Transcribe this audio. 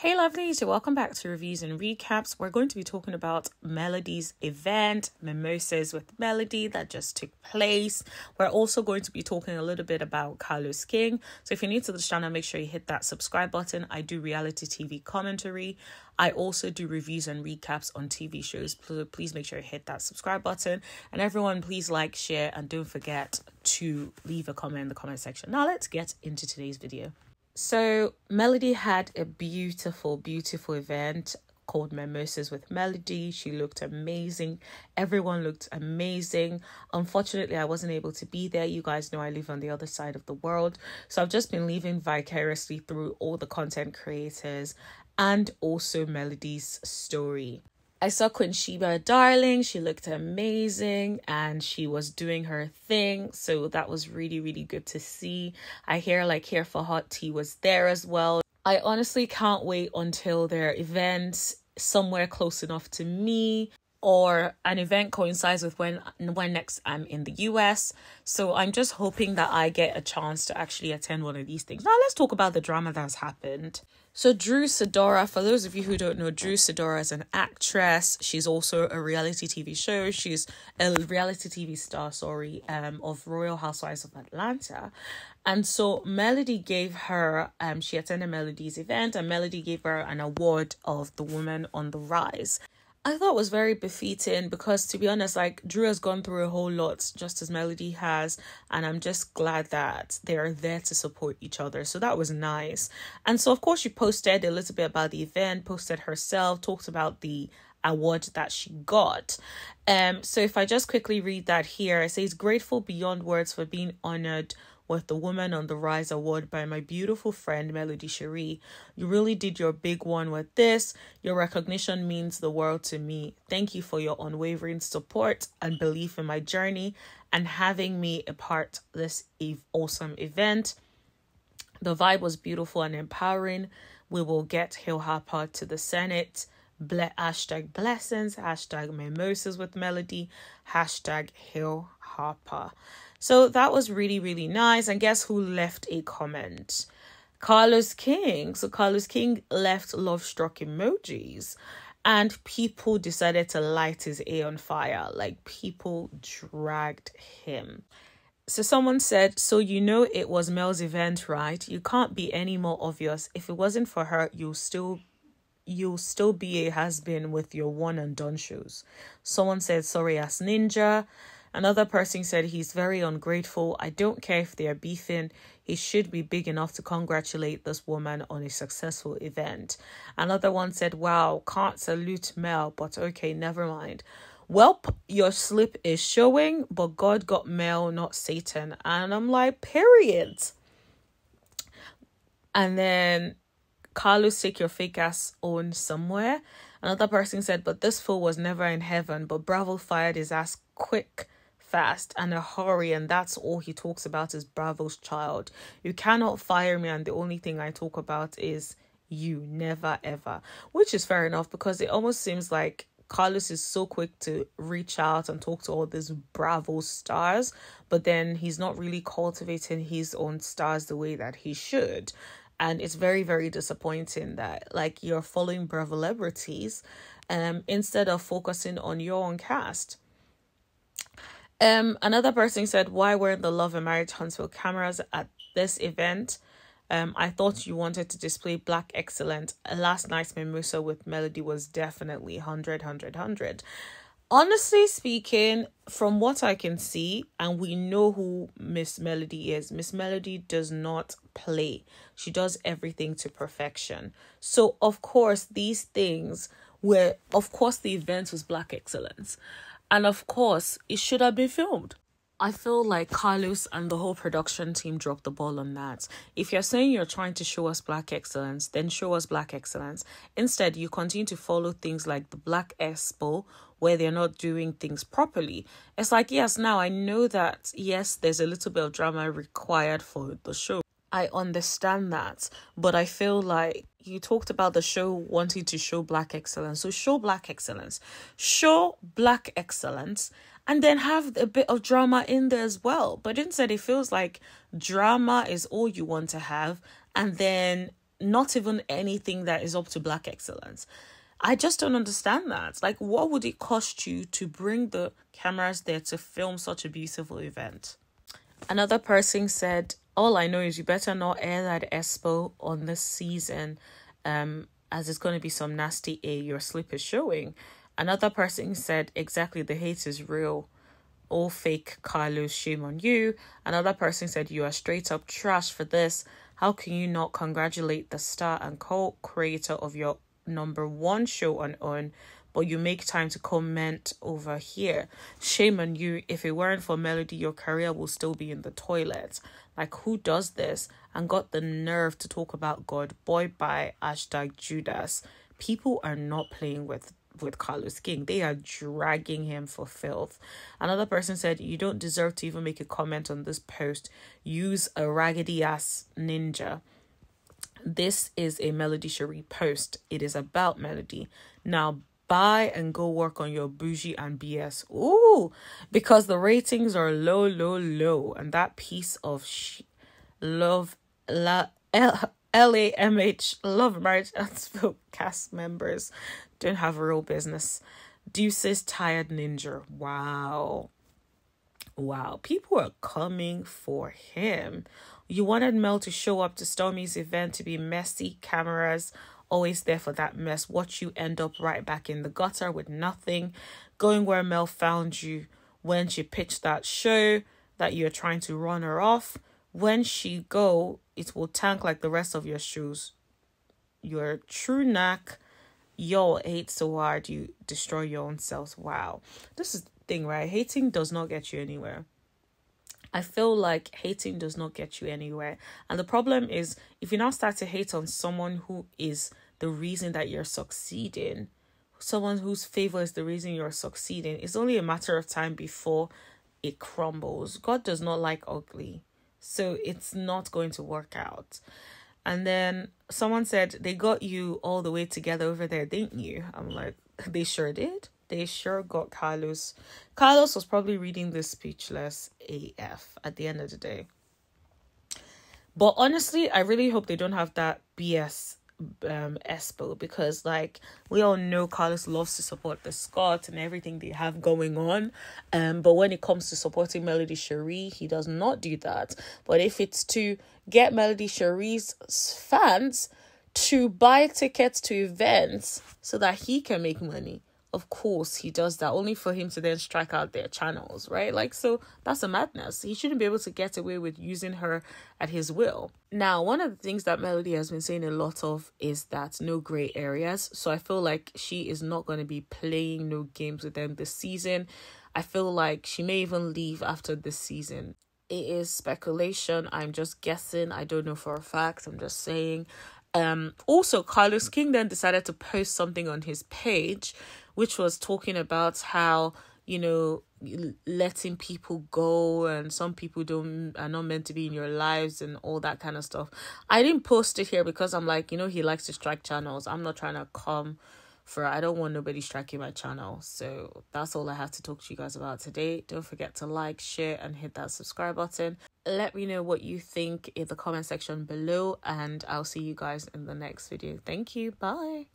Hey lovelies, welcome back to reviews and recaps. We're going to be talking about Melody's event, Mimosas with Melody, that just took place. We're also going to be talking a little bit about Carlos King. So if you're new to this channel, make sure you hit that subscribe button. I do reality TV commentary. I also do reviews and recaps on TV shows. Please make sure you hit that subscribe button. And everyone, please like, share, and don't forget to leave a comment in the comment section. Now let's get into today's video. So, Melody had a beautiful, beautiful event called Mimosas with Melody. She looked amazing. Everyone looked amazing. Unfortunately, I wasn't able to be there. You guys know I live on the other side of the world. So I've just been living vicariously through all the content creators and also Melody's story. I saw Queen Sheba Darling. She looked amazing and she was doing her thing. So that was really, really good to see. I hear like Here for Hot Tea was there as well. I honestly can't wait until their events somewhere close enough to me or an event coincides with when when next I'm in the US. So I'm just hoping that I get a chance to actually attend one of these things. Now let's talk about the drama that's happened. So Drew Sidora, for those of you who don't know, Drew Sidora is an actress. She's also a reality TV show. She's a reality TV star, sorry, um, of Real Housewives of Atlanta. And so Melody gave her, um, she attended Melody's event, and Melody gave her an award of the Woman on the Rise. I thought was very befitting because to be honest, like Drew has gone through a whole lot just as Melody has, and I'm just glad that they are there to support each other. So that was nice. And so of course she posted a little bit about the event, posted herself, talked about the award that she got. Um so if I just quickly read that here, it says grateful beyond words for being honored with the Woman on the Rise award by my beautiful friend Melody Shari. You really did your big one with this. Your recognition means the world to me. Thank you for your unwavering support and belief in my journey and having me a part this awesome event. The vibe was beautiful and empowering. We will get Hill Harper to the Senate. Ble- hashtag blessings, hashtag mimosas with melody, hashtag Hill Harper. So that was really, really nice. And guess who left a comment? Carlos King. So Carlos King left love struck emojis. And people decided to light his ear on fire. Like people dragged him. So someone said, So you know it was Mel's event, right? You can't be any more obvious. If it wasn't for her, you'll still you'll still be a has been with your one and done shows. Someone said, Sorry ass ninja. Another person said he's very ungrateful. I don't care if they are beefing. He should be big enough to congratulate this woman on a successful event. Another one said, Wow, can't salute Mel, but okay, never mind. Welp, your slip is showing, but God got Mel, not Satan. And I'm like, period. And then Carlos, take your fake ass on somewhere. Another person said, but this fool was never in heaven, but Bravo fired his ass quick fast and a hurry and that's all he talks about is bravo's child you cannot fire me and the only thing i talk about is you never ever which is fair enough because it almost seems like Carlos is so quick to reach out and talk to all these Bravo stars, but then he's not really cultivating his own stars the way that he should. And it's very, very disappointing that like you're following Bravo celebrities um instead of focusing on your own cast. Um, another person said, "Why weren't the Love and Marriage Huntsville cameras at this event?" Um, I thought you wanted to display black excellence. Last night's mimosa with Melody was definitely 100, 100, 100. Honestly speaking, from what I can see, and we know who Miss Melody is, Miss Melody does not play. She does everything to perfection. So, of course, these things were, of course, the event was black excellence. And of course, it should have been filmed. I feel like Carlos and the whole production team dropped the ball on that. If you're saying you're trying to show us black excellence, then show us black excellence. Instead, you continue to follow things like the Black Expo, where they're not doing things properly. It's like, yes, now I know that, yes, there's a little bit of drama required for the show. I understand that, but I feel like you talked about the show wanting to show black excellence. So show black excellence. Show black excellence and then have a bit of drama in there as well. But instead it feels like drama is all you want to have and then not even anything that is up to black excellence. I just don't understand that. Like, what would it cost you to bring the cameras there to film such a beautiful event? Another person said, All I know is you better not air that Expo on this season, um, as it's going to be some nasty A your slip is showing. Another person said, Exactly, the hate is real. All fake Carlos, shame on you. Another person said, You are straight up trash for this. How can you not congratulate the star and co creator of your number one show on OWN, but you make time to comment over here. Shame on you. If it weren't for Melody, your career will still be in the toilet. Like, who does this and got the nerve to talk about God? Boy, by hashtag Judas. People are not playing with with Carlos King. They are dragging him for filth. Another person said, You don't deserve to even make a comment on this post. Use a raggedy ass ninja. This is a Melody Shari post. It is about Melody. Now buy and go work on your bougie and BS. Ooh, because the ratings are low, low, low. And that piece of sh- love, la, L- LAMH, Love Marriage and cast members don't have a real business. Deuces Tired Ninja. Wow. Wow. People are coming for him. You wanted Mel to show up to Stormy's event to be messy, cameras always there for that mess. Watch you end up right back in the gutter with nothing, going where Mel found you when she pitched that show that you're trying to run her off. When she go, it will tank like the rest of your shoes. Your true knack, your hate so hard you destroy your own selves. Wow. This is the thing, right? Hating does not get you anywhere. I feel like hating does not get you anywhere. And the problem is if you now start to hate on someone who is the reason that you're succeeding, someone whose favor is the reason you're succeeding, it's only a matter of time before it crumbles. God does not like ugly. So it's not going to work out. And then someone said they got you all the way together over there, didn't you? I'm like, they sure did they sure got Carlos. Carlos was probably reading this speechless AF at the end of the day. But honestly, I really hope they don't have that BS um Expo because like we all know Carlos loves to support the Scott and everything they have going on. Um but when it comes to supporting Melody Shari, he does not do that. But if it's to get Melody Shari's fans to buy tickets to events so that he can make money, of course he does that only for him to then strike out their channels right? Like so that's a madness. He shouldn't be able to get away with using her at his will. Now one of the things that melody has been saying a lot of is that no gray areas. So i feel like she is not going to be playing no games with them this season. I feel like she may even leave after this season. It is speculation. I'm just guessing. I don't know for a fact. I'm just saying. Um also carlos king then decided to post something on his page which was talking about how you know letting people go and some people don't are not meant to be in your lives and all that kind of stuff. I didn't post it here because i'm like you know he likes to strike channels. I'm not trying to come for i don't want nobody striking my channel. So that's all i have to talk to you guys about today. Don't forget to like share and hit that subscribe button. Let me know what you think in the comment section below and i'll see you guys in the next video. Thank you. Bye